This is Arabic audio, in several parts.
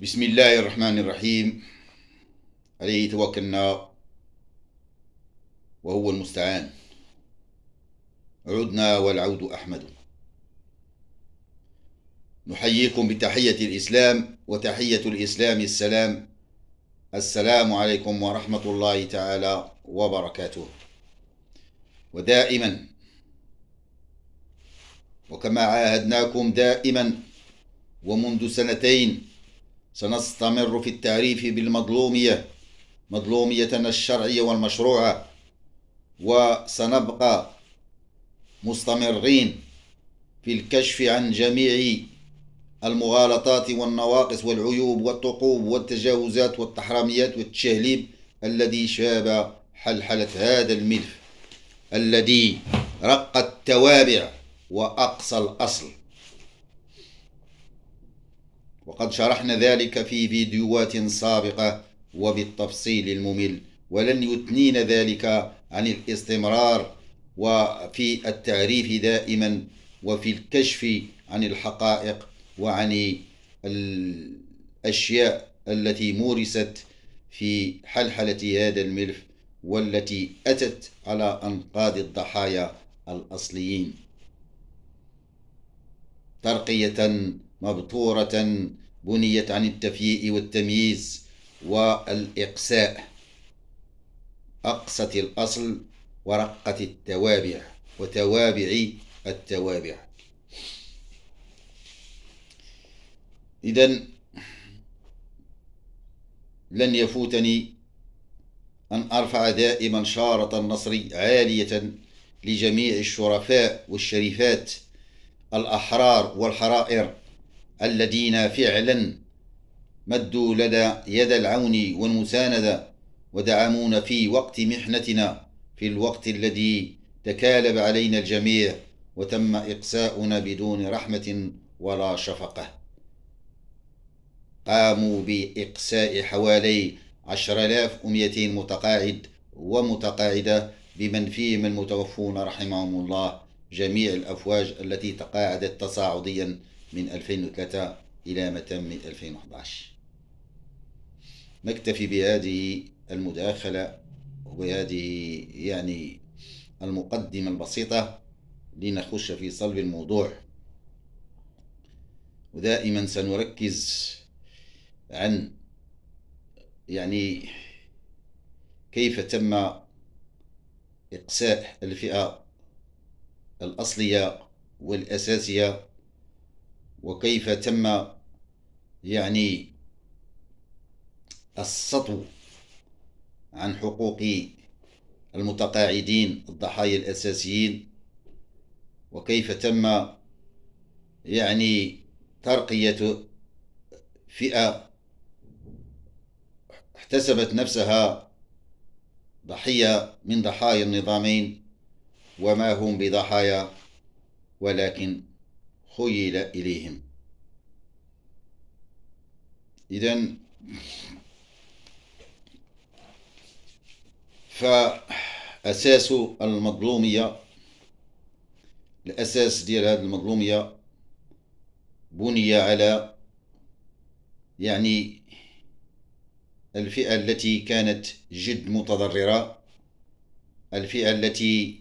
بسم الله الرحمن الرحيم عليه توكلنا وهو المستعان عدنا والعود أحمد نحييكم بتحية الإسلام وتحية الإسلام السلام السلام عليكم ورحمة الله تعالى وبركاته ودائما وكما عاهدناكم دائما ومنذ سنتين سنستمر في التعريف بالمظلومية مظلوميتنا الشرعية والمشروعة وسنبقى مستمرين في الكشف عن جميع المغالطات والنواقص والعيوب والثقوب والتجاوزات والتحراميات والتشهليب الذي شاب حلحلة هذا الملف الذي رق التوابع وأقصى الأصل. وقد شرحنا ذلك في فيديوهات سابقة وبالتفصيل الممل ولن يثنينا ذلك عن الاستمرار وفي التعريف دائما وفي الكشف عن الحقائق وعن الأشياء التي مورست في حلحلة هذا الملف والتي أتت على أنقاض الضحايا الأصليين. ترقية مبتورة بنيت عن التفييء والتمييز والإقساء أقست الأصل ورقت التوابع وتوابع التوابع. إذا لن يفوتني أن أرفع دائما شارة النصر عالية لجميع الشرفاء والشريفات الأحرار والحرائر. الذين فعلا مدوا لنا يد العون والمساندة ودعمونا في وقت محنتنا في الوقت الذي تكالب علينا الجميع وتم إقساؤنا بدون رحمة ولا شفقة. قاموا بإقساء حوالي عشر آلاف ومئتين متقاعد ومتقاعدة بمن فيهم المتوفون رحمهم الله جميع الأفواج التي تقاعدت تصاعديا من 2003 إلى متم 2011 نكتفي بهذه المداخلة وبهذه يعني المقدمة البسيطة لنخش في صلب الموضوع. ودائما سنركز عن يعني كيف تم إقساء الفئة الأصلية والأساسية وكيف تم يعني السطو عن حقوق المتقاعدين الضحايا الأساسيين؟ وكيف تم يعني ترقية فئة احتسبت نفسها ضحية من ضحايا النظامين وما هم بضحايا ولكن خيل إليهم. إذا فأساس المظلومية الأساس ديال هذه المظلومية بني على يعني الفئة التي كانت جد متضررة الفئة التي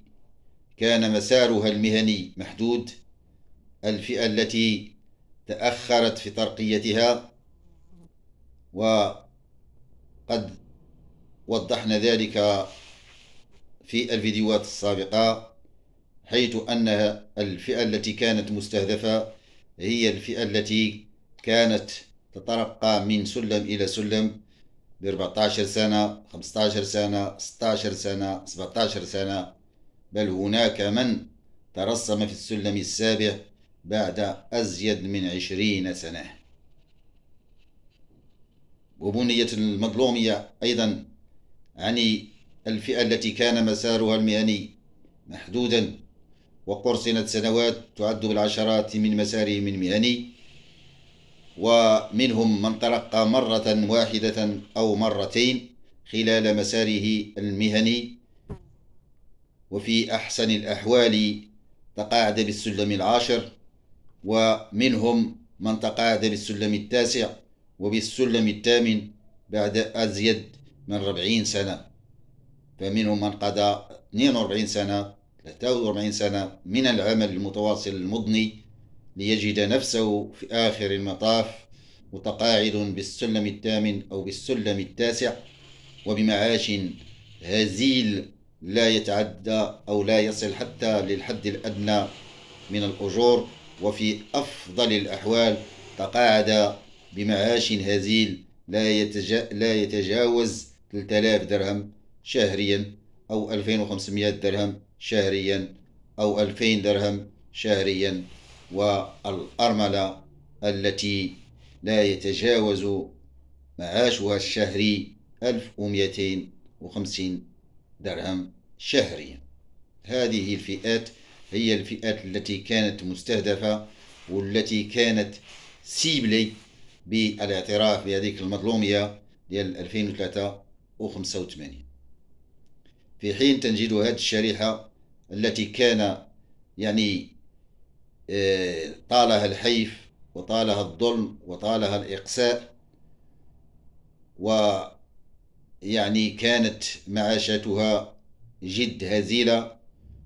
كان مسارها المهني محدود الفئة التي تأخرت في ترقيتها وقد وضحنا ذلك في الفيديوهات السابقة حيث أن الفئة التي كانت مستهدفة هي الفئة التي كانت تترقى من سلم إلى سلم ب 14 سنة 15 سنة 16 سنة 17 سنة. بل هناك من ترسم في السلم السابع بعد أزيد من عشرين سنة. وبنية المظلومية أيضا عن الفئة التي كان مسارها المهني محدودا وقرصنت سنوات تعد بالعشرات من مسارهم المهني ومنهم من ترقى مرة واحدة أو مرتين خلال مساره المهني. وفي أحسن الأحوال تقاعد بالسلم العاشر ومنهم من تقاعد بالسلم التاسع وبالسلم الثامن بعد أزيد من 40 سنة. فمنهم من قضى 42 سنة 43 سنة من العمل المتواصل المضني ليجد نفسه في آخر المطاف متقاعد بالسلم الثامن أو بالسلم التاسع وبمعاش هزيل لا يتعدى أو لا يصل حتى للحد الأدنى من الأجور. وفي أفضل الأحوال تقاعد بمعاش هزيل لا, يتجا لا يتجاوز 3000 درهم شهريا أو 2500 درهم شهريا أو 2000 درهم شهريا. والأرملة التي لا يتجاوز معاشها الشهري 1250 درهم شهريا. هذه الفئات هي الفئات التي كانت مستهدفة والتي كانت سيبلي بالاعتراف بهذيك المظلومية ديال 2083 في حين تنجد هذه الشريحة التي كان يعني آه، طالها الحيف وطالها الظلم وطالها الإقساء ويعني كانت معاشاتها جد هزيلة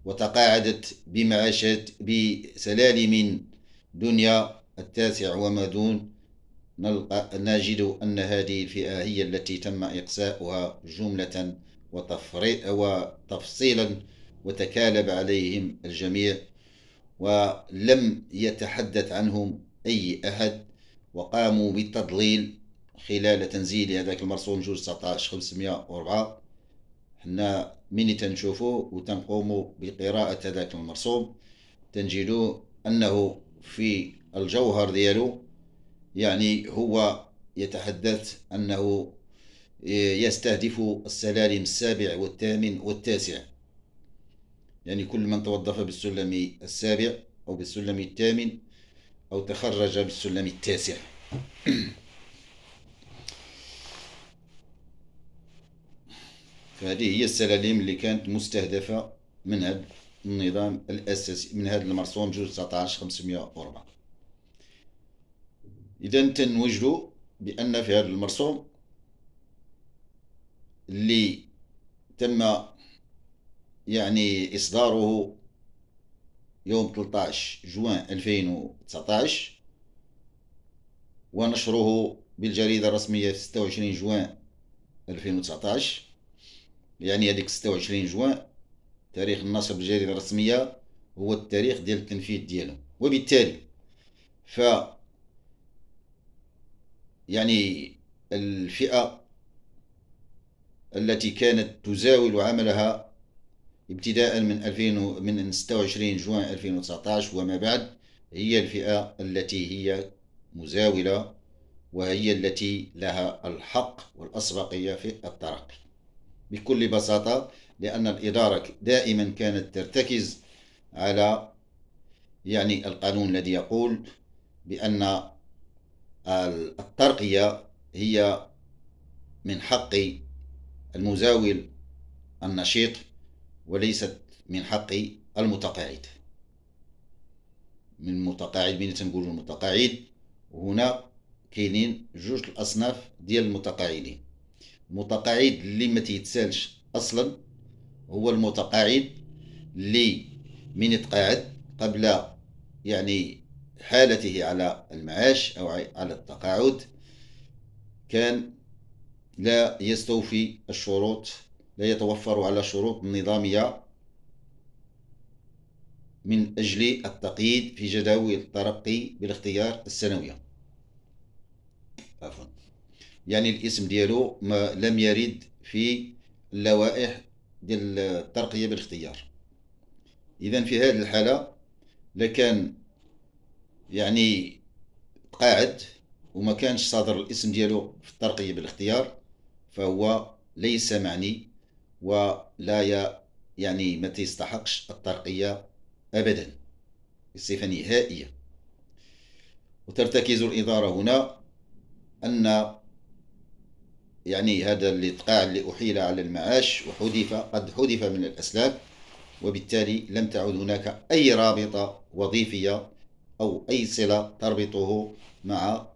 وتقاعدت بمعاشات بسلالم دنيا التاسع وما دون. نجد أن هذه الفئة هي التي تم إقساؤها جملة وتفصيلا وتكالب عليهم الجميع ولم يتحدث عنهم أي أحد وقاموا بالتضليل خلال تنزيل هذاك المرسوم جوج 19 504 حنا ملي تنشوفو وتنقوموا بقراءة هذاك المرسوم. تنجدوا أنه في الجوهر ديالو يعني هو يتحدث أنه يستهدف السلالم السابع والثامن والتاسع. يعني كل من توظف بالسلم السابع أو بالسلم الثامن أو تخرج بالسلم التاسع. فهذه هي السلالم اللي كانت مستهدفة من هذا النظام الأساسي من هذا المرسوم جوج 19 504 إذا تنوجدوا بأن في هذا المرسوم اللي تم يعني إصداره يوم 13 جوان 2019 ونشره بالجريدة الرسمية في 26 جوان 2019 يعني هذيك 26 جوان تاريخ النشر بالجريدة الرسمية هو التاريخ ديال التنفيذ ديالهم وبالتالي ف يعني الفئة التي كانت تزاول عملها ابتداء من 2000 من 26 جوان 2019 وما بعد هي الفئة التي هي مزاولة وهي التي لها الحق والأسبقية في الترقي. بكل بساطة لأن الإدارة دائما كانت ترتكز على يعني القانون الذي يقول بأن الترقية هي من حق المزاول النشيط وليست من حق المتقاعد. من المتقاعد من تنقول المتقاعد؟ هنا كاينين جوج الأصناف ديال المتقاعدين. المتقاعد اللي ما تيتسالش أصلا هو المتقاعد اللي من يتقاعد قبل يعني حالته على المعاش أو على التقاعد كان لا يستوفي الشروط لا يتوفر على الشروط النظامية من أجل التقييد في جداول الترقي بالاختيار السنوية عفوا. يعني الاسم ديالو ما لم يرد في اللوائح ديال الترقية بالاختيار إذا في هذه الحالة لكان يعني قاعد وما كانش صادر الاسم ديالو في الترقية بالاختيار فهو ليس معني ولا. يعني ما تستحقش الترقية أبدا بصفة نهائية وترتكز الإدارة هنا أن يعني هذا اللي تقاع اللي أحيل على المعاش وحذف قد حذف من الأسلاك وبالتالي لم تعد هناك أي رابطة وظيفية أو أي صلة تربطه مع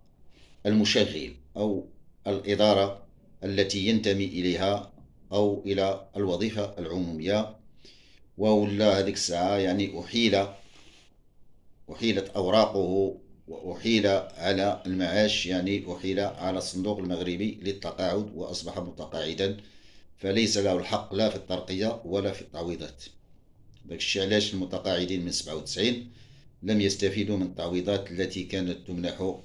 المشغل أو الإدارة التي ينتمي إليها أو إلى الوظيفة العمومية. وولا هذيك الساعة يعني أحيل أحيلت أوراقه وأحيل على المعاش يعني أحيل على الصندوق المغربي للتقاعد وأصبح متقاعدا. فليس له الحق لا في الترقية ولا في التعويضات. داك الشيء علاش المتقاعدين من 97 لم يستفيدوا من التعويضات التي كانت تمنح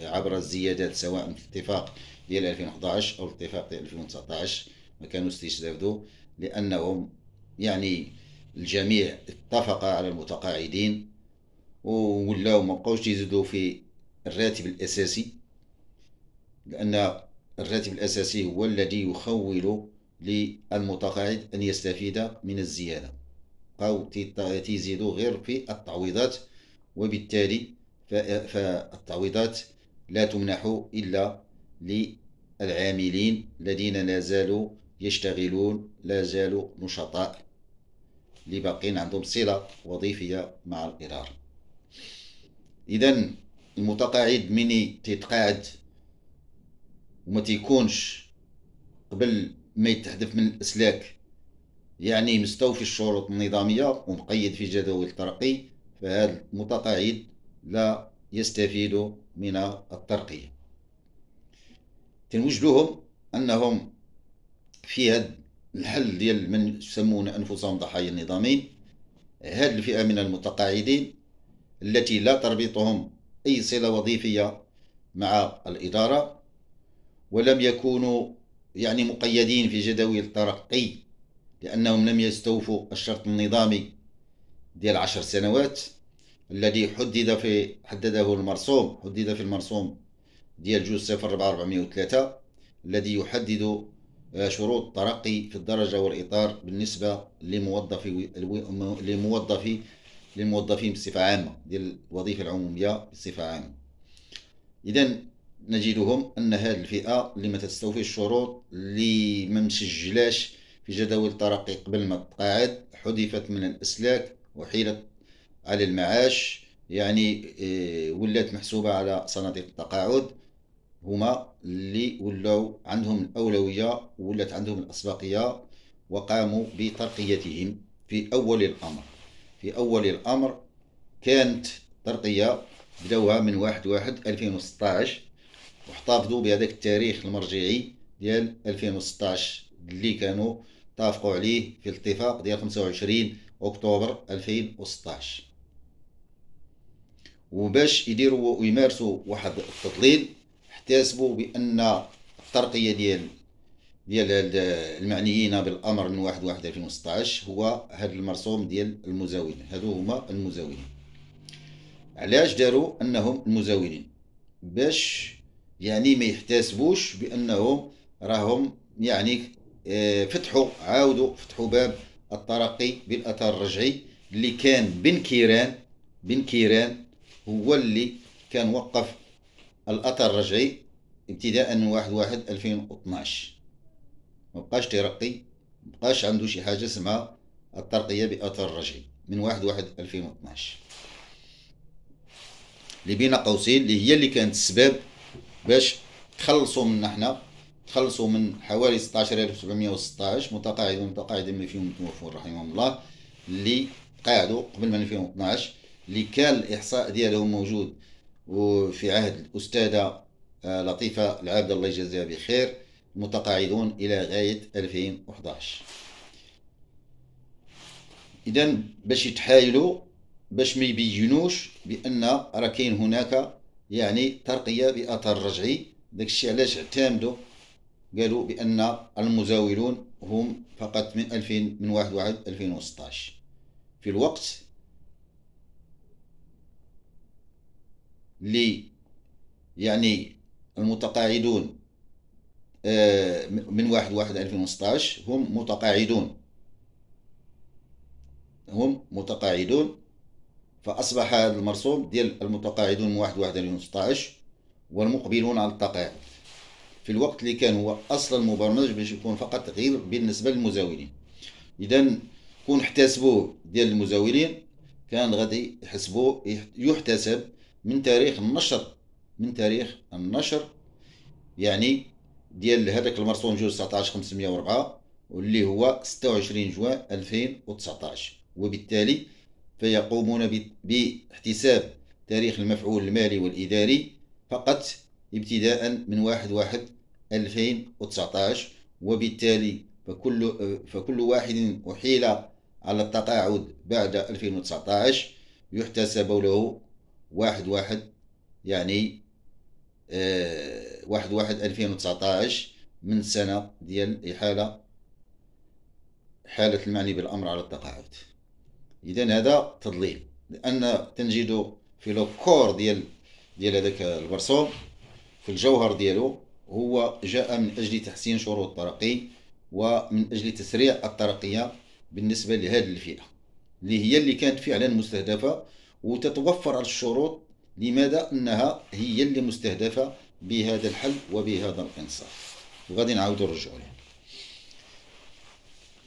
عبر الزيادات سواء في الاتفاق ديال 2011 أو الاتفاق ديال 2019 ما كانوا يستفادوا لأنهم يعني الجميع اتفق على المتقاعدين ولاو ما بقاوش يزيدوا في الراتب الأساسي لأن الراتب الأساسي هو الذي يخول للمتقاعد أن يستفيد من الزيادة. بقاو تيزيدوا غير في التعويضات وبالتالي فالتعويضات لا تمنح إلا للعاملين الذين لا زالوا يشتغلون لا زالوا نشطاء. اللي باقين عندهم صلة وظيفية مع الإدارة إذا المتقاعد مني تيتقاعد وما تيكونش قبل ما يتحدث من الإسلاك. يعني مستوفي الشروط النظامية ومقيد في جدول الترقي فهذا المتقاعد لا يستفيد من الترقية. تنوجدوهم أنهم في هذا الحل ديال من يسمون أنفسهم ضحايا النظامين هذه الفئة من المتقاعدين التي لا تربطهم أي صلة وظيفية مع الإدارة ولم يكونوا يعني مقيدين في جداول الترقي لأنهم لم يستوفوا الشرط النظامي ديال عشر سنوات الذي حدد في حدده المرسوم حدد في المرسوم ديال جوج صفر أربعمية وثلاثة الذي يحدد آه، شروط الترقي في الدرجة والإطار بالنسبة لموظفي لموظفي للموظفين بصفة عامة ديال الوظيفة العمومية بصفة عامة. إذا نجدهم أن هذه الفئة اللي ما تستوفي الشروط اللي ما مسجلاش في جداول الترقي قبل ما تقاعد حذفت من الإسلاك وحيلت على المعاش يعني آه، ولات محسوبة على صناديق التقاعد. هما اللي ولاو عندهم الأولوية ولات عندهم الأسبقية وقاموا بترقيتهم في أول الأمر. في أول الأمر كانت ترقية بدوها من واحد واحد 2016 واحتفظوا بهذاك التاريخ المرجعي ديال 2016 اللي كانوا اتفقوا عليه في الاتفاق ديال 25 أكتوبر 2016 وباش يديروا ويمارسوا واحد التضليل احتسبوا بأن الترقية ديال ديال المعنيين بالأمر من واحد واحد 2016 هو هذا المرسوم ديال المزاولين. هادو هما المزاولين. علاش داروا أنهم المزاولين؟ باش يعني ما يحتسبوش بأنهم راهم يعني آه، فتحوا عاودوا فتحوا باب الترقي بالاثر الرجعي اللي كان بن كيران بن كيران هو اللي كان وقف الاثر الرجعي ابتداء من واحد واحد 2012 ما بقاش ترقي ما بقاش عنده شي حاجة اسمها الترقية بأثر رجعي من واحد واحد 2012 اللي بين قوسين اللي هي اللي كانت السبب باش تخلصوا من إحنا تخلصوا من حوالي 16716 متقاعد ومتقاعد من فيهم توفوا رحمهم الله اللي قاعدوا قبل من 2012 اللي كان الإحصاء ديالهم موجود. وفي عهد الأستاذة آه، لطيفة العابد الله يجزيها بخير. متقاعدون إلى غاية 2011 اذا باش يتحايلوا باش ما يبينوش بأن راه كاين هناك يعني ترقية بأثر رجعي. داكشي علاش اعتمدوا؟ قالوا بأن المزاولون هم فقط من 2000 من 1 1 2016 في الوقت لي يعني المتقاعدون من واحد واحد 2016 هم متقاعدون. هم متقاعدون. فأصبح هذا المرسوم ديال المتقاعدون من واحد واحد 2016 والمقبلون على التقاعد. في الوقت اللي كان هو أصلا مبرمج باش يكون فقط تغيير بالنسبة للمزاولين. إذا كون احتسبوه ديال المزاولين كان غادي يحسبوه يحتسب من تاريخ النشر. من تاريخ النشر. يعني ديال هذاك المرسوم جوج 19 504 واللي هو 26 جوان 2019 وبالتالي فيقومون باحتساب تاريخ المفعول المالي والإداري فقط ابتداء من واحد واحد 2019 وبالتالي فكل فكل واحد أحيل على التقاعد بعد 2019 يحتسب له واحد واحد يعني آه، واحد واحد 2019 من سنة ديال إحالة حالة المعني بالأمر على التقاعد. إذا هذا تضليل لأن تنجد في لو كور ديال ديال هذاك البرسوم في الجوهر ديالو هو جاء من أجل تحسين شروط الترقي ومن أجل تسريع الترقية بالنسبة لهذه الفئة اللي هي اللي كانت فعلا مستهدفة وتتوفر الشروط لماذا أنها هي اللي مستهدفة بهذا الحل وبهذا الإنصاف؟ وغادي نعاودو نرجعو لها.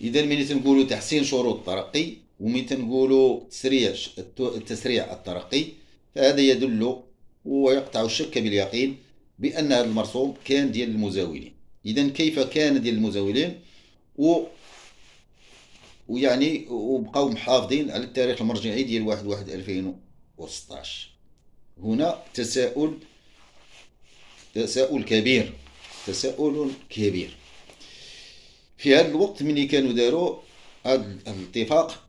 إذا ملي تنقولوا تحسين شروط الترقي وملي تنقولوا تسريع تسريع الترقي فهذا يدل ويقطع الشك باليقين بأن هذا المرسوم كان ديال المزاولين. إذا كيف كان ديال المزاولين؟ و ويعني وبقاو محافظين على التاريخ المرجعي ديال واحد واحد 2016 هنا تساؤل تساؤل كبير تساؤل كبير. في هذا الوقت ملي كانوا داروا هذا الاتفاق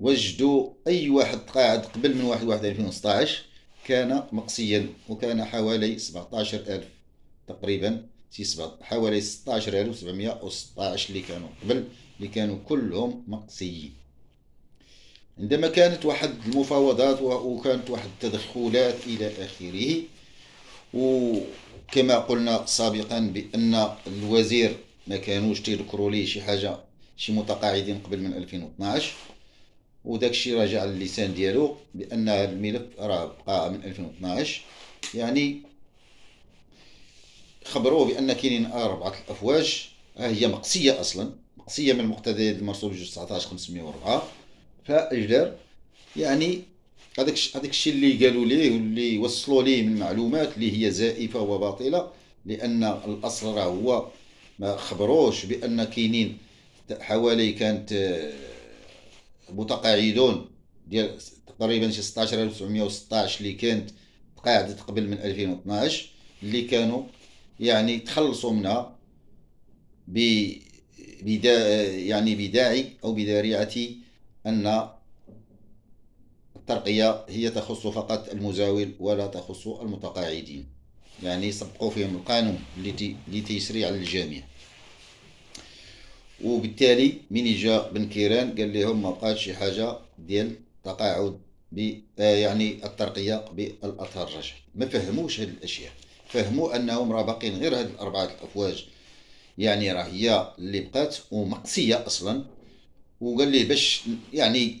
وجدوا أي واحد قاعد قبل من واحد واحد 2016 كان مقصيا وكان حوالي 17000 تقريبا حوالي 16716 اللي كانوا قبل اللي كانوا كلهم مقصيين. عندما كانت واحد المفاوضات وكانت واحد التدخلات إلى آخره وكما قلنا سابقا بأن الوزير ما كانوش تيذكروا ليه شي حاجة شي متقاعدين قبل من 2012 وداك الشيء راجع اللسان ديالو بأن الملف راه بقى من 2012 يعني خبروه بأن كاينين أربعة الأفواج هي مقصية أصلا مقصية من مقتضيات المرسوم جوج 19 504 فاجدر. يعني هذاك هذاك الشيء اللي قالوا ليه واللي وصلوا ليه من معلومات اللي هي زائفة وباطلة لأن الاصل راه هو ما خبروش بأن كاينين حوالي كانت آه، متقاعدون ديال تقريبا شي 16916 اللي كانت تقاعدت قبل من 2012 اللي كانوا يعني تخلصوا منها ب يعني بداعي أو بذريعه أن الترقية هي تخص فقط المزاول ولا تخص المتقاعدين. يعني سبقوا فيهم القانون لتيسري على الجميع. وبالتالي من جاء بن كيران قال لهم ما بقاش شي حاجة ديال تقاعد ب آه، يعني الترقية بالأثر الرجعي ما فهموش هذه الأشياء. فهموا أنهم راه باقيين غير هاد الأربعة الأفواج. يعني راه هي اللي بقات ومقصيه أصلا. وقال لي باش يعني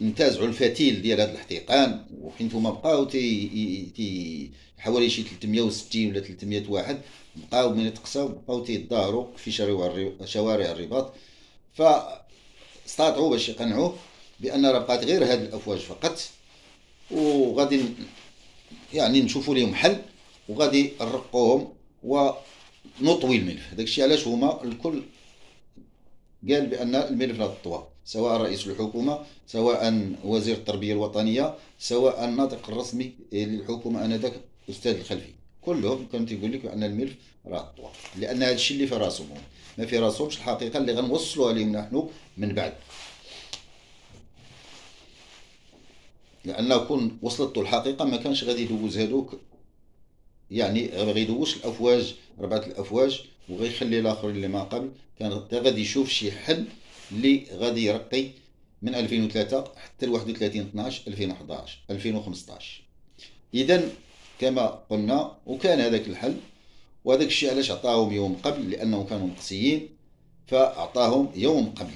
نتزعوا الفتيل ديال هذا الاحتقان وحين هما بقاو تي, تي حوالي شي 360 ولا 300 واحد بقاو من يتقساو بقاو تيتظاهروا في شوارع الرباط. فاستطاعوا باش يقنعوه بأن راه بقات غير هذه الأفواج فقط وغادي يعني نشوفوا لهم حل وغادي نرقوهم ونطوي الملف الشيء علاش هما الكل قال بأن الملف لا تطوى سواء رئيس الحكومة سواء وزير التربية الوطنية سواء الناطق الرسمي للحكومة أنذاك أستاذ الخلفي. كلهم كانوا تيقول لك أن الملف راه طوى لأن هذا الشيء اللي في راسهم. ما في راسهمش الحقيقة اللي غنوصلوها لهم نحن من بعد. لأن كون وصلت الحقيقة ما كانش غادي يدوز هذوك يعني غادي يدوش الأفواج ربعة الأفواج وغيخلي الآخر اللي ما قبل كان غادي يشوف شي حل اللي غادي يرقي من 2003 حتى ل 31 12 2011 2015 اذا كما قلنا وكان هذاك الحل وهذاك الشيء علاش عطاهم يوم قبل؟ لأنهم كانوا مقصيين فأعطاهم يوم قبل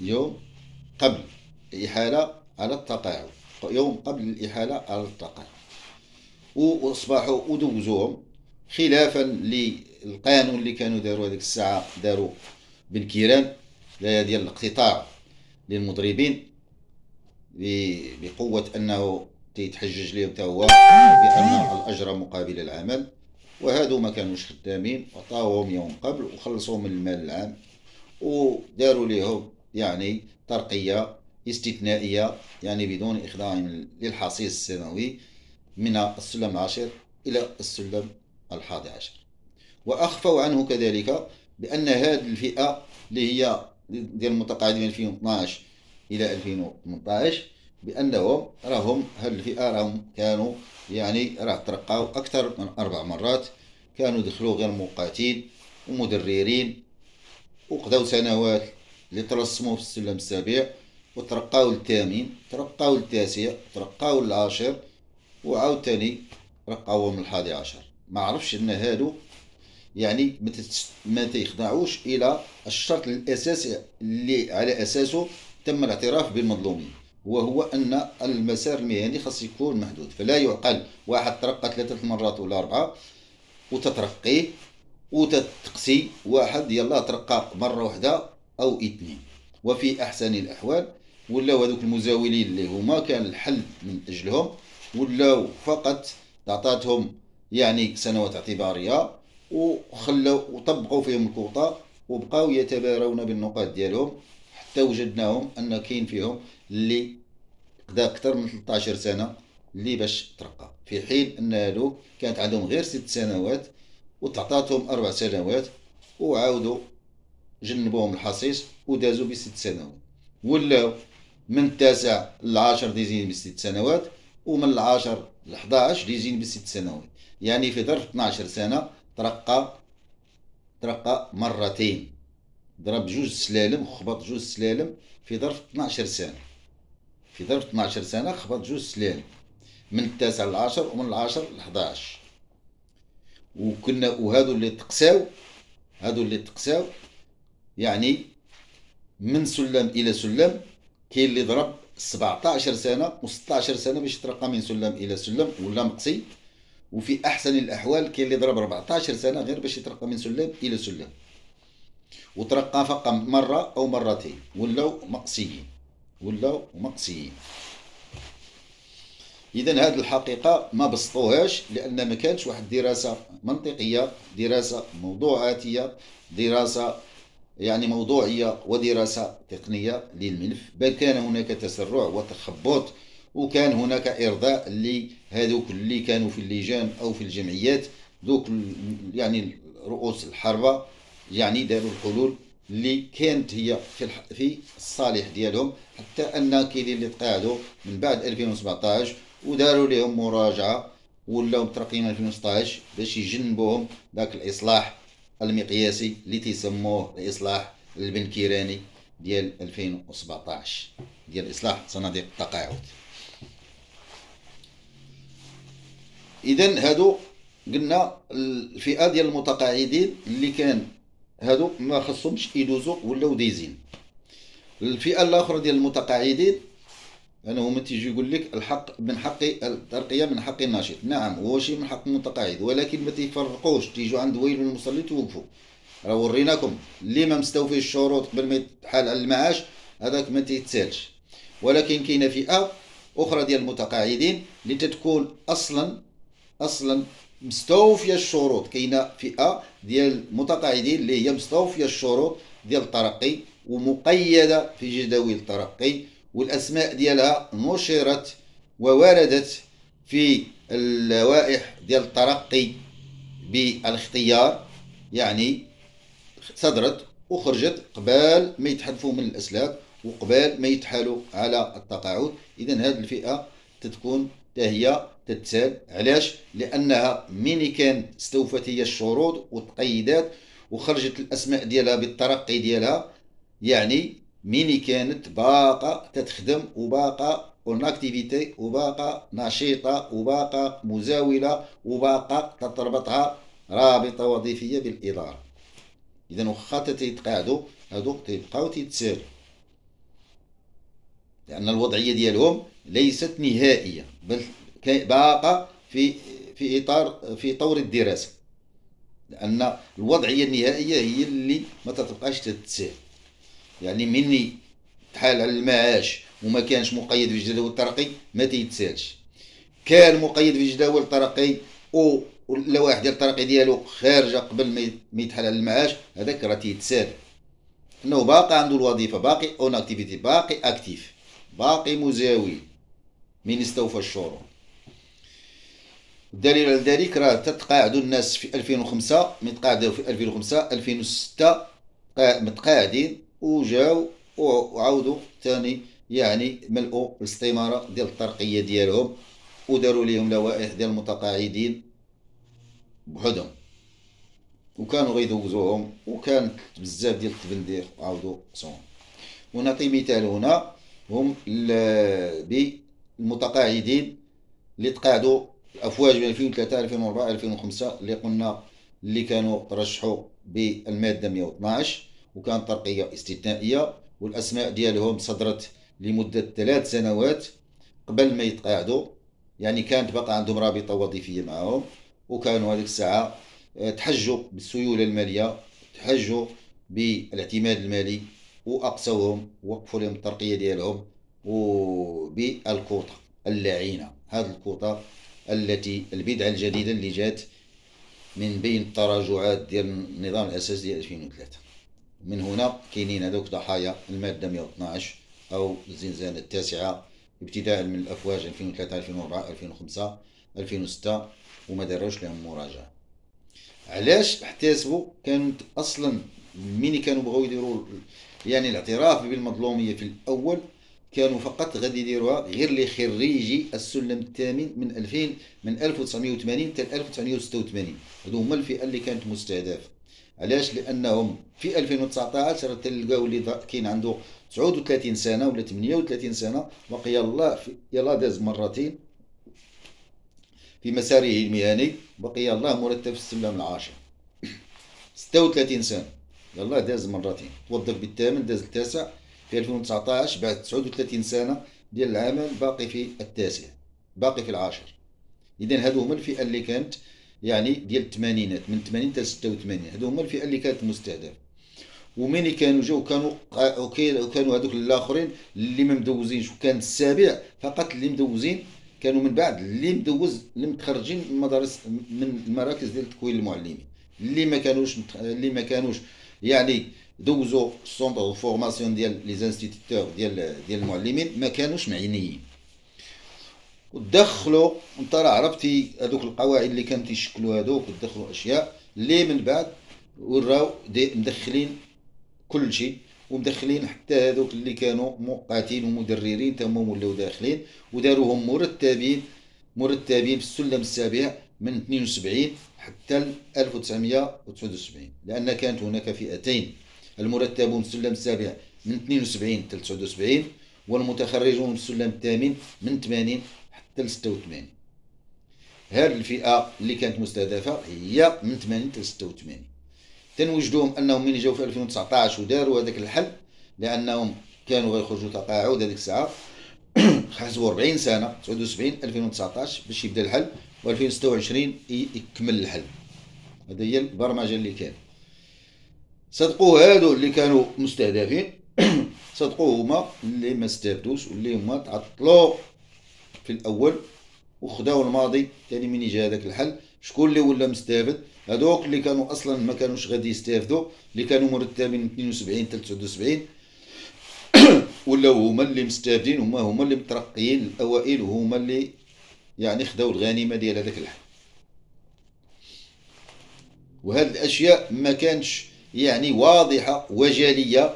يوم قبل الإحالة على التقاعد يوم قبل الإحالة على التقاعد. وأصبحوا ودوزوهم. خلافا للقانون اللي كانوا داروا هذيك الساعة داروا بالكيران. لا ديال الاقتطاع للمضربين بقوة أنه تيتحجج لهم حتى هو بأن الأجر مقابل العمل. وهادو ما كانوش خدامين عطاوهم يوم قبل وخلصوا من المال العام. وداروا لهم يعني ترقية استثنائية يعني بدون إخضاعهم للحصيص السنوي من السلم العاشر إلى السلم الحادي عشر. وأخفوا عنه كذلك بأن هذه الفئة اللي هي ديال المتقاعدين من 2012 إلى 2018 بأنهم راهم هذه الفئة راهم كانوا يعني راه ترقاو أكثر من أربع مرات. كانوا دخلوا غير مقاتين ومدررين وقضوا سنوات اللي ترسموا في السلم السابع وترقاو للثامن ترقاو للتاسع ترقاو للعاشر وعاود تاني رقاوهم الحادي عشر. ما عرفش إن هادو يعني ما تيخضعوش إلى الشرط الأساسي اللي على أساسه تم الاعتراف بالمظلومين وهو أن المسار المهني خاص يكون محدود فلا يعقل واحد ترقى ثلاثة مرات ولا أربعة وتترقيه وتتقسي واحد يلا ترقى مرة واحدة أو اثنين. وفي أحسن الأحوال ولاو هذوك المزاولين اللي هما كان الحل من أجلهم ولاو فقط تعطاتهم يعني سنوات اعتبارية وخلوا وطبقوا فيهم الكوطة وبقاو يتبارون بالنقاط ديالهم. حتى وجدناهم أن كاين فيهم اللي قدا أكثر من 13 سنة اللي باش ترقى. في حين أن هادو كانت عندهم غير ست سنوات وتعطاتهم أربع سنوات وعاودوا جنبوهم الحصيص ودازوا بست سنوات. ولاو من التاسع للعاشر ديزين بست سنوات ومن العاشر ل 11 ديزين بست سنوات. يعني في ظرف 12 سنة ترقى ترقى مرتين. ضرب جوج سلالم خبط جوج سلالم في ظرف 12 سنة. في ظرف 12 سنة خبط جوج سلالم. من التاسع للعاشر ومن العاشر لحداش وكنا وهادو اللي تقساو هادو اللي تقساو يعني من سلم إلى سلم كاين اللي ضرب 17 سنة و 16 سنة باش يترقى من سلم إلى سلم ولا مقصي. وفي أحسن الأحوال كاين اللي ضرب 14 سنة غير باش يترقى من سلم إلى سلم. وترقى فقط مرة أو مرتين. ولاو مقصيين. ولاو مقصيين. اذا هذه الحقيقة ما بسطوهاش لأن ما كانش واحد دراسة منطقية دراسة موضوعاتية دراسة يعني موضوعية ودراسة تقنية للملف. بل كان هناك تسرع وتخبط وكان هناك إرضاء لهذوك اللي كانوا في اللجان أو في الجمعيات ذوك يعني رؤوس الحربة يعني داروا الحلول اللي كانت هي في في الصالح ديالهم حتى أن كاينين اللي تقاعدوا من بعد 2017 وداروا لهم مراجعة ولاو مترقين 2016 باش يجنبوهم ذاك الإصلاح المقياسي اللي تيسموه الإصلاح البنكيراني ديال 2017 ديال إصلاح صناديق التقاعد. اذا هادو قلنا الفئه ديال المتقاعدين اللي كان هادو ما خصهمش يدوزو ولاو دايزين الفئة الأخرى ديال المتقاعدين أنا هما تيجي يقول لك الحق من حق الترقية من حق الناشط. نعم هو شيء من حق المتقاعد ولكن ما تيفرقوش تيجوا عند ويل المصلي توقفوا. راه وريناكم اللي ما مستوفي الشروط قبل ما يتحال على المعاش هذاك ما تيتسالش. ولكن كاينة فئة أخرى ديال المتقاعدين اللي تتكون أصلا أصلا مستوفيه الشروط كاينة فئة ديال المتقاعدين اللي هي مستوفيه الشروط ديال الترقي ومقيدة في جداول الترقي والأسماء ديالها نشرت ووردت في اللوائح ديال الترقي بالاختيار يعني صدرت وخرجت قبال ما يتحذفوا من الأسلاك وقبال ما يتحالوا على التقاعد. اذا هذه الفئة تتكون هي تتسال. علاش؟ لأنها ميني كان استوفت هي الشروط والتقييدات وخرجت الأسماء ديالها بالترقي ديالها. يعني ميني كانت باقا تتخدم وباقا en activité وباقا نشيطة وباقا مزاولة وباقا تتربطها رابطة وظيفية بالإدارة. اذا واخا تيتقاعدوا هادوك تيبقاو تيتسالوا. لأن الوضعية ديالهم ليست نهائية بل باقا في في إطار في طور الدراسة. لأن الوضعية النهائية هي اللي ما تتبقاش تتسال يعني مني تحال على المعاش وما كانش مقيد في جداول الترقي ما تيتسالش كان مقيد في جداول الترقي اللوائح ديال الترقي ديالو خارجه قبل ما يتحل على المعاش هذاك راه تيتسال إنه باقي عنده الوظيفة باقي en activité باقي actif باقي مزاوي من استوفى الشروط الدليل على ذلك راه تتقاعدوا الناس في 2005 من تقاعدوا في 2005 2006 متقاعدين وجاو وعاودوا ثاني يعني ملؤوا الاستماره ديال الترقية ديالهم وداروا لهم لوائح ديال المتقاعدين بحدهم وكانوا غيدوزوهم وكانت بزاف ديال التبندير عاودوا صون ونعطي مثال هنا هم بالمتقاعدين اللي تقاعدوا الافواج بين 2003 2004 2005 اللي قلنا اللي كانوا ترشحوا بالمادة 112 وكانت ترقيه استثنائية والأسماء ديالهم صدرت لمدة ثلاث سنوات قبل ما يتقاعدوا. يعني كانت بقى عندهم رابطة وظيفية معهم وكانوا هذيك الساعة آه، تحجوا بالسيولة المالية تحجوا بالاعتماد المالي وأقصوهم وقفوا لهم الترقيه ديالهم وبالكوطة اللعينة. هذه الكوطة التي البدعه الجديدة اللي جات من بين التراجعات ديال النظام الاساسي ديال 2003 من هنا كاينين هذوك ضحايا المادة 112 أو الزنزانة التاسعة ابتداء من الأفواج 2003 2004 2005 2006 وما داروش لهم مراجعة. علاش؟ احتسبوا كانت أصلا مين كانوا بغاو يديروا يعني الاعتراف بالمظلومية في الأول كانوا فقط غادي يديروها غير لخريجي السلم الثامن من 2000 من 1980 حتى 1986 هذو هما الفئة اللي كانت مستهدفة. علاش؟ لأنهم في 2019 تلقاو اللي كاين عنده 39 سنة ولا 38 سنة بقي يلاه يلاه داز مرتين في مساره المهني بقي الله مرتب في السلم العاشر. 36 سنة. يلاه داز مرتين. توظف بالثامن داز التاسع. في 2019 بعد 39 سنة ديال العمل باقي في التاسع باقي في العاشر. اذا هذو هما الفئة اللي كانت يعني ديال الثمانينات من 80 حتى 86 هذو هما الفئة اللي كانت مستهدفة. ومين كانوا جاو كانوا وكانوا هذوك الآخرين اللي ما مدوزينش. وكان السابع فقط اللي مدوزين كانوا من بعد اللي مدوز اللي متخرجين من مدارس من المراكز ديال تكوين المعلمين اللي ما كانوش اللي ما كانوش يعني دوزو centre de formation ديال les instituteurs ديال ديال المعلمين ما كانوش معنيين. ودخلوا انت راه عرفتي هذوك القواعد اللي كانوا تيشكلوا هذوك ودخلوا أشياء اللي من بعد وراو مدخلين كل شيء ومدخلين حتى هذوك اللي كانوا مؤقتين ومدررين تمام ولاو داخلين وداروهم مرتبين مرتبين في السلم السابع من 72 حتى 1979 لأن كانت هناك فئتين. المرتبون السلم السابع من 72 حتى 79 والمتخرجون السلم الثامن من 80 حتى 86 هذه الفئة اللي كانت مستهدفة هي من 80 حتى 86 تنوجدوهم أنهم من جاو في 2019 وداروا هذاك الحل لأنهم كانوا غيخرجوا تقاعد هذيك الساعة. حسبوا 40 سنة 79 2019 باش يبدا الحل و2026 يكمل الحل. هذه هي البرمجة اللي كان صدقوا هادو اللي كانوا مستهدفين. صدقوا هما اللي ما استافدوش واللي هما تعطلوا في الأول وخداو الماضي ثاني من يجي هذاك الحل. شكون اللي ولا مستافد هذوك اللي كانوا أصلا ما كانوش غادي يستافدوا اللي كانوا مرتبين من 72 حتى 79 ولاو هما اللي مستافدين هما هما اللي مترقيين الأوائل وهما اللي يعني خداو الغنيمة ديال هذاك الحل. وهذه الأشياء ما كانش يعني واضحة وجاليه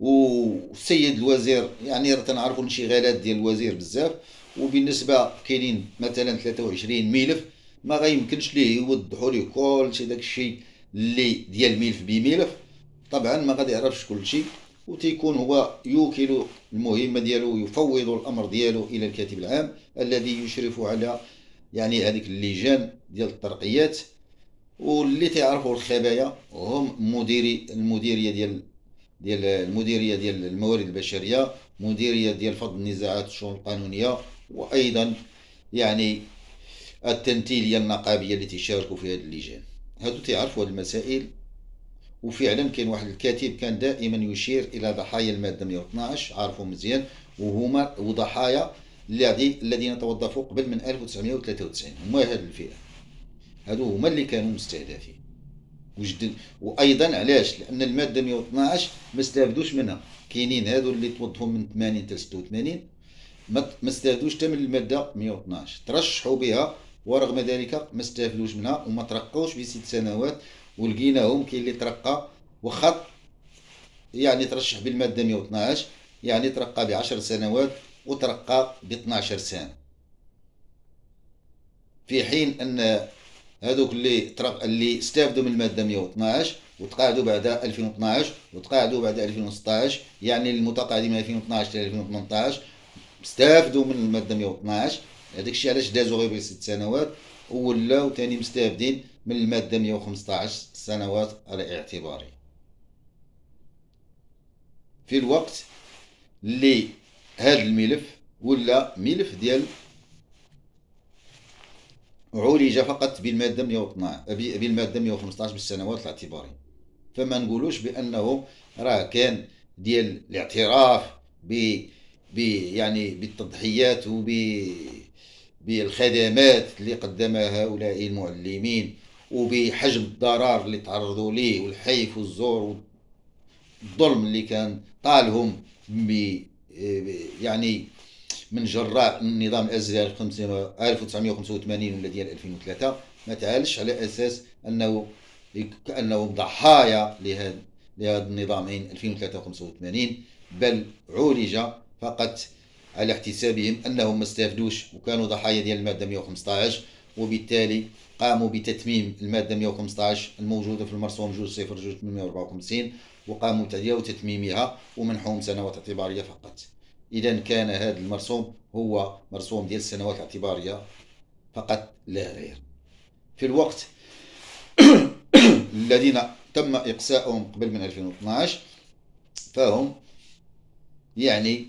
والسيد الوزير يعني تنعرفوا الانشغالات ديال الوزير بزاف. وبالنسبة كاينين مثلا 23 ملف ما غيمكنش ليه يوضحوا ليه كلشي داك الشيء اللي ديال ملف بملف. طبعا ما غادي يعرفش كلشي. وتيكون هو يوكل المهمة ديالو يفوض الأمر ديالو إلى الكاتب العام الذي يشرف على يعني هذيك اللجان ديال الترقيات. واللي تعرفوا الخبايا هم مديري المديرية ديال ديال المديرية ديال الموارد البشرية مديرية ديال فض النزاعات الشؤون القانونية وأيضا يعني التنتيلية النقابية اللي تيشاركوا في هذه اللجان. هادو تيعرفوا هذه المسائل وفعلا كاين واحد الكاتب كان دائما يشير إلى ضحايا المادة 112 عارفهم مزيان وهما وضحايا الذي الذين توظفوا قبل من 1993 هما هذه الفئة. هادو هما اللي كانوا مستهدفين. وجد وأيضا علاش؟ لأن المادة 112 ما استافدوش منها. كاينين هادو اللي توظفوا من 80 حتى 86 ما استافدوش حتى من المادة 112 ترشحوا بها ورغم ذلك ما استافدوش منها وما ترقوش في ست سنوات. ولقيناهم كاين اللي ترقى وخط يعني ترشح بالمادة 112 يعني ترقى ب 10 سنوات وترقى ب 12 سنة. في حين أن هذوك اللي ترق... اللي استافدوا من المادة 112 وتقاعدوا بعد 2012 وتقاعدوا بعد 2016 يعني المتقاعدين من 2012 إلى 2018 استافدوا من المادة 112 هذاك الشيء علاش دازوا غير ست سنوات ولاو ثاني مستافدين من المادة 115 سنوات على اعتباري. في الوقت اللي هذا الملف ولا ملف ديال عولج فقط بالمادة 112 بالمادة 115 بالسنوات الاعتباريه فما نقولوش بأنه راه كان ديال الاعتراف ب يعني بالتضحيات وب بالخدمات اللي قدمها هؤلاء المعلمين وبحجم الضرر اللي تعرضوا ليه والحيف والزور والظلم اللي كان طالهم ب يعني من جراء النظام الازلي 1985 ولا ديال 2003 ما تعالش على أساس أنه كأنهم ضحايا لهذا لهذا النظامين 2003 85 بل عولج فقط على احتسابهم أنهم ما استفدوش وكانوا ضحايا ديال المادة 115 وبالتالي قاموا بتتميم المادة 115 الموجودة في المرسوم جوج صفر جوج 854 وقاموا بتتميمها ومنحهم سنوات اعتبارية فقط. إذا كان هذا المرسوم هو مرسوم ديال السنوات الاعتبارية فقط لا غير. في الوقت الذين تم اقصاؤهم قبل من 2012 فهم يعني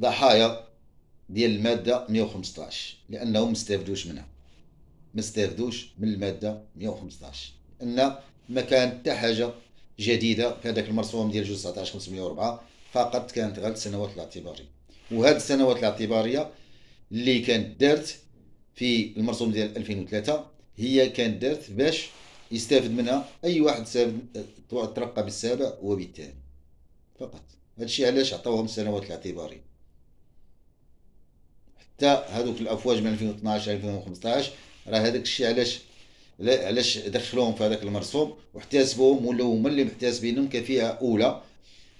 ضحايا ديال المادة 115 لأنهم ما استافدوش منها. ما استافدوش من المادة 115 لأن ما كانت حتى حاجة جديدة في هذاك المرسوم ديال جوج 19 504 فقط كانت غير السنوات الاعتبارية. وهذه السنوات الاعتبارية اللي كانت دارت في المرسوم ديال 2003 هي كانت دارت باش يستافد منها أي واحد ترقى بالسابع وبالثاني. فقط. هذا الشيء علاش عطاوهم السنوات الاعتبارية. حتى هذوك الأفواج من 2012 2015 راه هذاك الشيء علاش علاش دخلوهم في هذاك المرسوم؟ واحتسبوهم ولاو هما اللي محتسبينهم كفئة أولى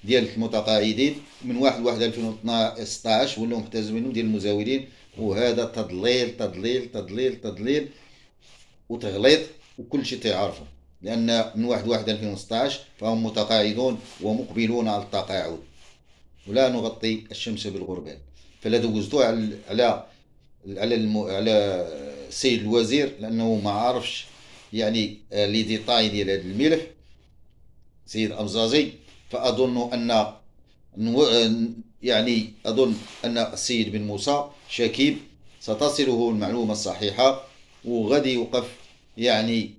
ديال المتقاعدين من 1 1 2016 ولاو محتسبينهم ديال المزاولين. وهذا تضليل تضليل تضليل تضليل وتغليط وكل شيء تعرفه لأن من 1 1 2016 فهم متقاعدون ومقبلون على التقاعد. ولا نغطي الشمس بالغربال. فلا دوزتوه على على على السيد الوزير لأنه ما عارفش يعني آه، لي ديتاي ديال هذا الملف. سيد امزازي فأظن أن آه، يعني أظن أن السيد بن موسى شكيب ستصله المعلومة الصحيحة وغادي يوقف يعني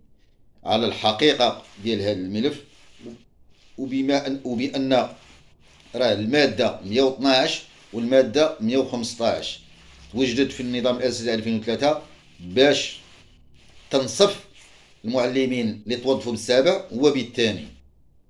على الحقيقة ديال هذا الملف. وبما أن وبأن راه المادة 112 والمادة 115 توجدت في النظام الأساسي 2003 باش تنصف المعلمين اللي توظفوا بالسابع وبالثاني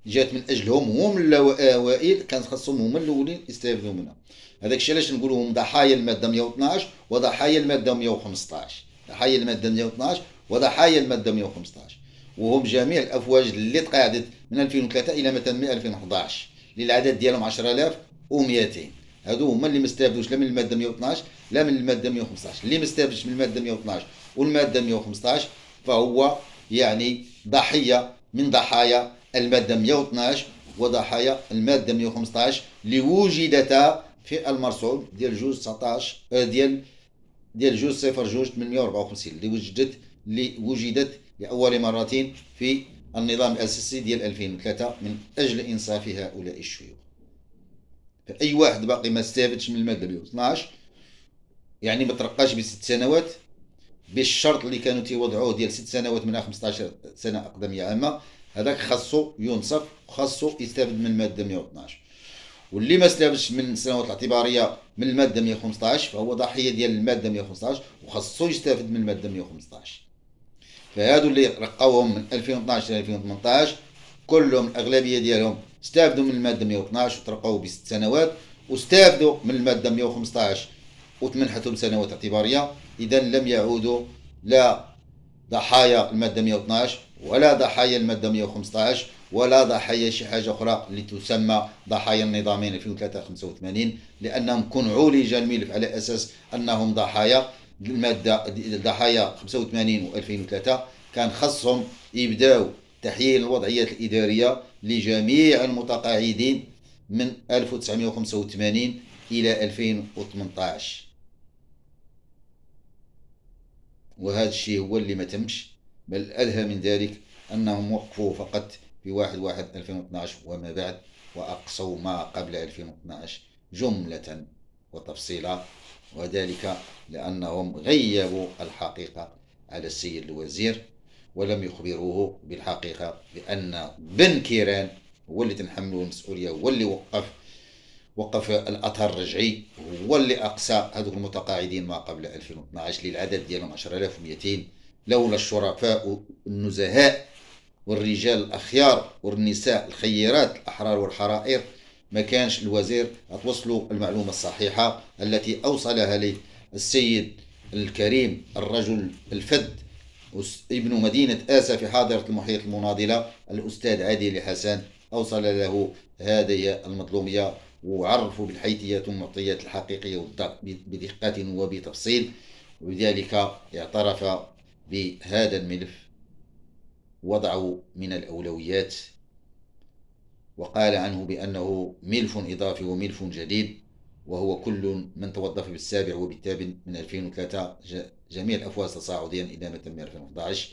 جات من أجلهم هم الاوائل كان خاصهم هما الأولين يستافدوا منها. هذاك الشيء علاش نقولوا ضحايا المادة 112 وضحايا المادة 115 ضحايا المادة 112 وضحايا المادة 115 وهم جميع الأفواج اللي تقاعدت من 2003 إلى مثلا 2011 اللي العدد ديالهم 10200 هادو هما اللي ما استافدوش لا من المادة 112 لا من المادة 115 اللي ما استافدش من المادة 112 والمادة 115 فهو يعني ضحية من ضحايا المادة 112 وضحايا المادة 115 اللي وجدتا في المرسوم ديال جوج 19 آه، ديال ديال جوج صفر جوج 854 اللي وجدت اللي وجدت لأول مرة في النظام الأساسي ديال 2003 من أجل إنصاف هؤلاء الشيوخ. أي واحد باقي ما استافدش من المادة 112 يعني ما ترقاش بست سنوات بالشرط اللي كانوا تيوضعوه ديال ست سنوات منها 15 سنة أقدمية عامة هذاك خاصو ينصف وخاصو يستافد من الماده 112 واللي ما استافدش من السنوات الاعتبارية من المادة 115 فهو ضحية ديال المادة 115 وخاصو يستافد من المادة 115 فهادو اللي رقاوهم من 2012 ل 2018 كلهم الأغلبية ديالهم استافدوا من المادة 112 وترقوا بست سنوات واستافدوا من المادة 115 وتمنحتهم سنوات اعتبارية. اذا لم يعودوا لا ضحايا المادة 112 ولا ضحايا المادة 115 ولا ضحايا شي حاجة أخرى اللي تسمى ضحايا النظامين 2003 85 لأنهم كون عولج الملف على أساس أنهم ضحايا. المادة ضحايا 85 و 2003 كان خصهم يبداو تحيين الوضعيات الإدارية لجميع المتقاعدين من 1985 إلى 2018 وهذا الشيء هو اللي ما تمش بل الأدهى من ذلك أنهم وقفوا فقط في واحد واحد 2012 وما بعد وأقصوا ما قبل 2012 جملة وتفصيلا وذلك لأنهم غيبوا الحقيقة على السيد الوزير ولم يخبروه بالحقيقة بأن بن كيران هو اللي تنحمله المسؤولية هو اللي وقف وقف الأثر الرجعي هو اللي أقصى هذوك المتقاعدين ما قبل 2012 للعدد ديالهم 10200 لولا الشرفاء النزهاء والرجال الأخيار والنساء الخيرات الأحرار والحرائر ما كانش الوزير توصلوا المعلومة الصحيحة التي أوصلها لي السيد الكريم الرجل الفد ابن مدينة آسا في حاضرة المحيط المناضلة الأستاذ عادل حسن أوصل له هذه المظلومية وعرفوا بالحيثيات والمعطيات الحقيقية بدقة وبتفصيل وبذلك اعترف بهذا الملف وضعه من الأولويات وقال عنه بأنه ملف إضافي وملف جديد وهو كل من توظف بالسابع وبالتابع من 2003 جميع الأفواز تصاعديا إلى ما تم 2011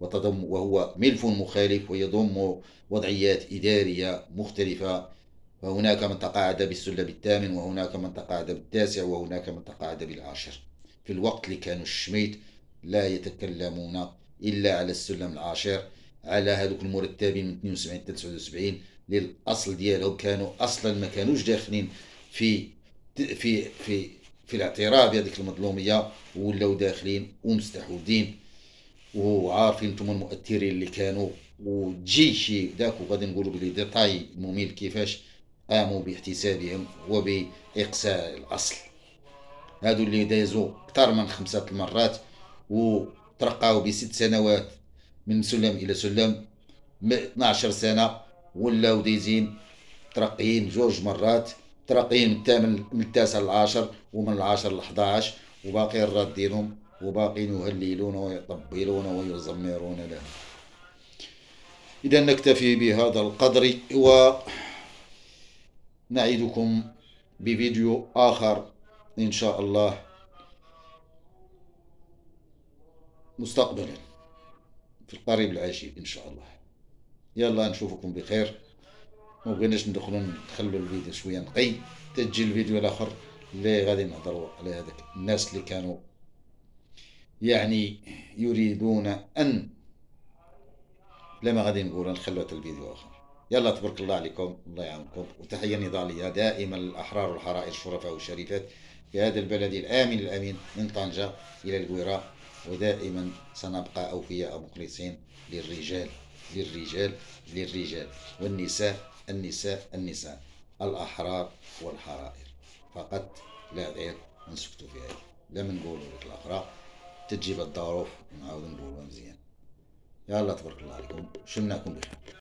وتضم وهو ملف مخالف ويضم وضعيات إدارية مختلفة. وهناك من تقاعد بالسلم الثامن وهناك من تقاعد بالتاسع وهناك من تقاعد بالعاشر. في الوقت اللي كانوا الشميت لا يتكلمون إلا على السلم العاشر على هذوك المرتبين من 72 حتى 79 للأصل ديالهم كانوا أصلا ما كانوش داخلين في في في في الاعتراف بهذيك المظلومية ولاو داخلين ومستحوذين وعارفين أنتم المؤثرين اللي كانوا. وتجي شي ذاك وغادي نقولوا بلي ديتاي مميل كيفاش؟ قاموا باحتسابهم وبإقصاء الأصل. هادو اللي دازوا أكثر من خمسة المرات وترقاو بست سنوات من سلم إلى سلم 12 سنة ولاو دايزين ترقيين جوج مرات. ترقيين من التاسع للعاشر ومن العاشر ل 11 وباقيين رادينهم وباقين يهللون ويطبلون ويزمرون له إذا نكتفي بهذا القدر و نعيدكم بفيديو آخر إن شاء الله مستقبلا في القريب العاجل إن شاء الله. يلا نشوفكم بخير. ما بغيناش ندخلوا نخلوا الفيديو شوية نقي تجي الفيديو الآخر اللي غادي نهضروا على هذاك الناس اللي كانوا يعني يريدون أن لما غادي نقول نخلوا الفيديو اخر يلا تبارك الله عليكم. الله يعاونكم. وتحية نضالية دائما للأحرار والحرائر الشرفاء والشريفات في هذا البلد الآمن الأمين من طنجة إلى القويرة. ودائما سنبقى أوفياء مخلصين للرجال للرجال للرجال والنساء. النساء النساء الأحرار والحرائر. فقط لا غير نسكتوا في هذه. لا نقولوا لك الأخرى. تجيب الظروف ونعاود نقولوا مزيان. يلا تبارك الله عليكم. شمناكم بخير